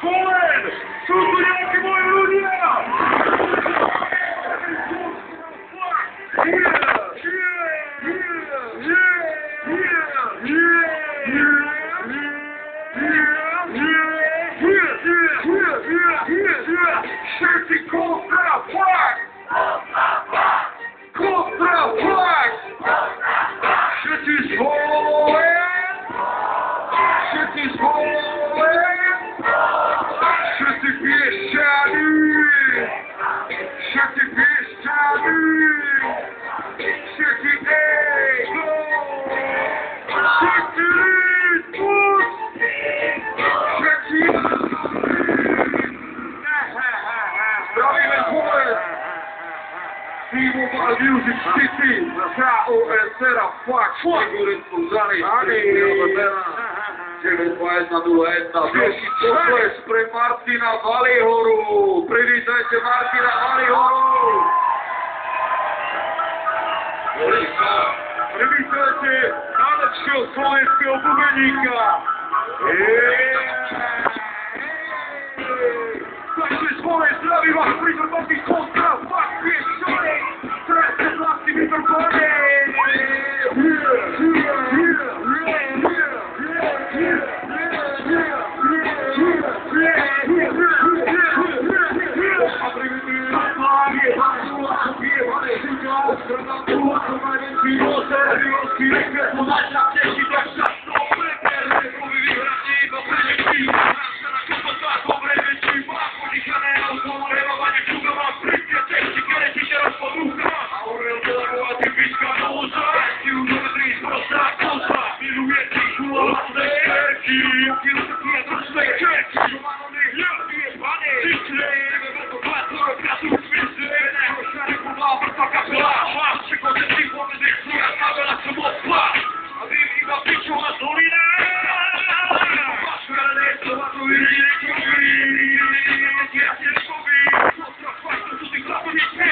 Forward! Subiria que bom iludia! Shirty cold! Симова Мьюзик Сити та ОСР Факт Фігурин Кузаний Через поезд на дуетна Досі поплес при Мартина Валігору Привітайте Мартина Валігору Привітайте Анечко Словенського Бубенника Mariusz, Miłosz, Mariusz, Kirek, Mudacz, na wcześniej Okay.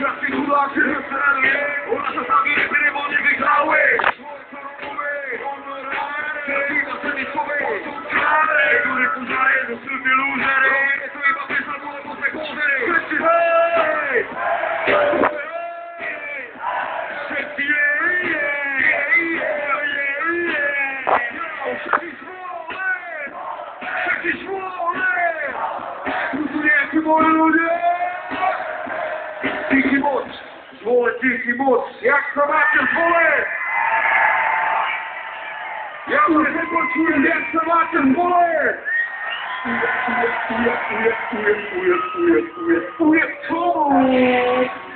Kraski hulacy, i moc, zloděj i moc, jak to máte vole? Já už nepočuji, jak to máte vole? Ujet, ujet, ujet, ujet, ujet, ujet, ujet, ujet, ujet, ujet, ujet, ujet, ujet, ujet,